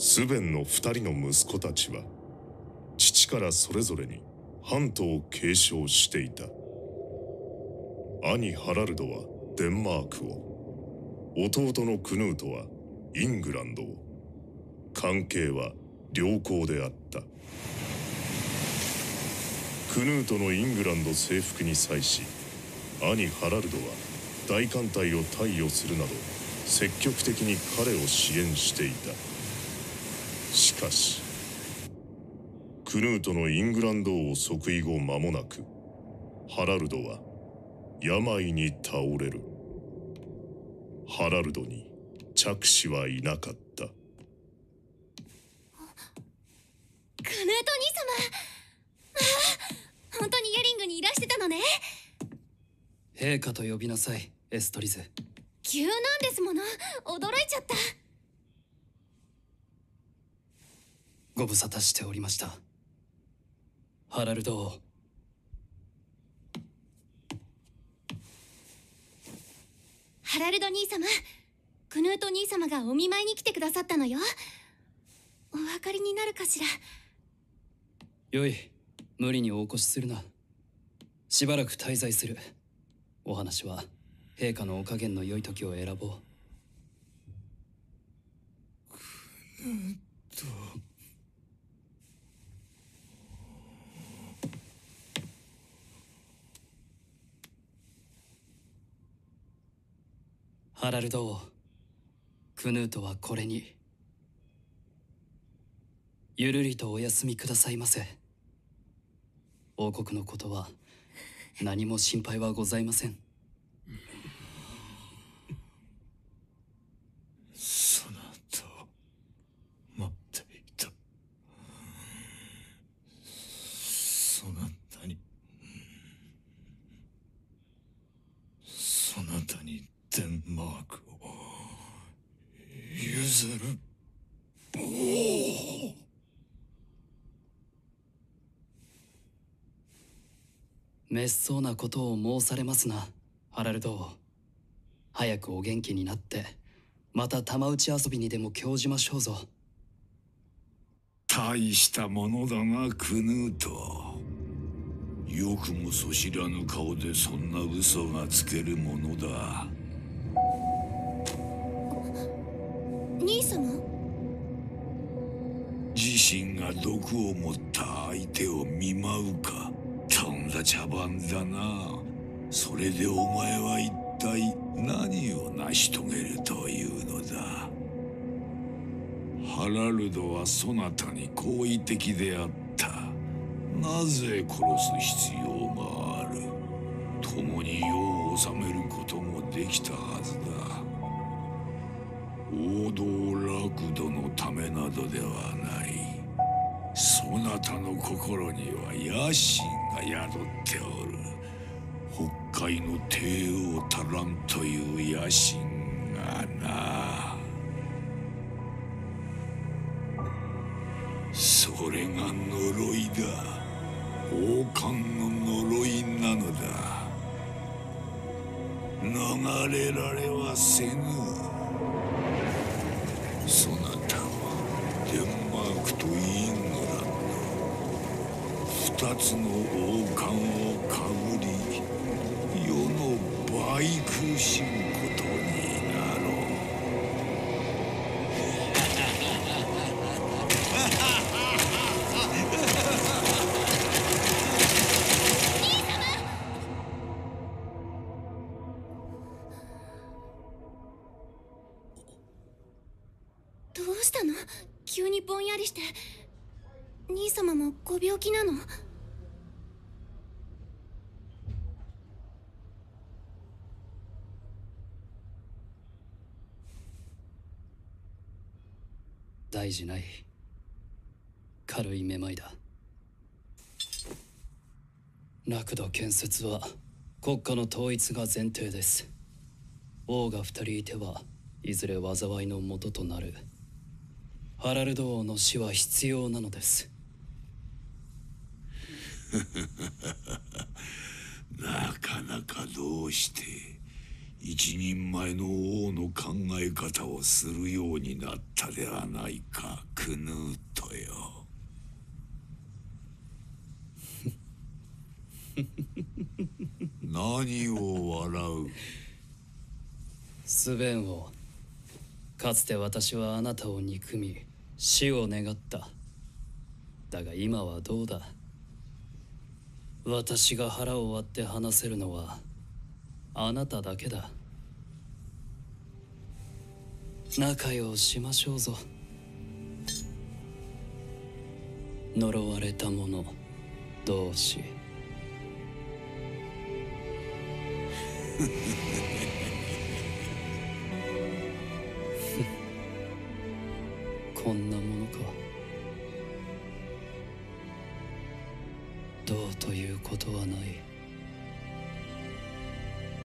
スベンの二人の息子たちは父からそれぞれにハントを継承していた。兄ハラルドはデンマークを弟のクヌートはイングランドを関係は良好であった。クヌートのイングランド征服に際し兄ハラルドは大艦隊を貸与するなど積極的に彼を支援していた。しかしクヌートのイングランド王即位後間もなくハラルドは病に倒れる。ハラルドに着手はいなかった。クヌート兄様。本当にヤリングにいらしてたのね。陛下と呼びなさいエストリズ急なんですもの。驚いちゃったご無沙汰しておりました。ハラルド。王ハラルド兄様クヌート兄様がお見舞いに来てくださったのよ。お分かりになるかしら。よい。無理にお越しするな。しばらく滞在する。お話は陛下のお加減の良い時を選ぼう。クヌートハラルド王クヌートはこれに。ゆるりとお休みくださいませ。王国のことは何も心配はございませんそなた待っていたそなたにそなたにデンマークを譲るおお滅相なことを申されますな。ハラルド。王早くお元気になって。また玉打ち遊びにでも興じましょうぞ。大したものだなクヌート。よくもそ知らぬ顔でそんな嘘がつけるものだ兄様？自身が毒を持った相手を見舞うか。とんだ茶番だな。それでお前は一体何を成し遂げるというのだ。ハラルドはそなたに好意的であった。なぜ殺す必要がある。共に世を治めることもできたはずだ。楽土のためなどではない。そなたの心には野心が宿っておる。北海の帝王たらんという野心がな。それが呪いだ。王冠の呪いなのだ。逃れられはせぬ。そなたはデンマークとイングランド二つの王冠をかぶり世の倍苦しむどうしたの？急にぼんやりして。兄様もご病気なの？大事ない。軽いめまいだ。楽土建設は国家の統一が前提です。王が二人いてはいずれ災いの元となる。ハラルド王の死は必要なのです。なかなかどうして一人前の王の考え方をするようになったではないかクヌートよ。何を笑う？スベンをかつて私はあなたを憎み死を願った。だが今はどうだ。私が腹を割って話せるのはあなただけだ。仲良しましょうぞ。呪われた者同士 Ha ha ha. こんなものか。どうということはない。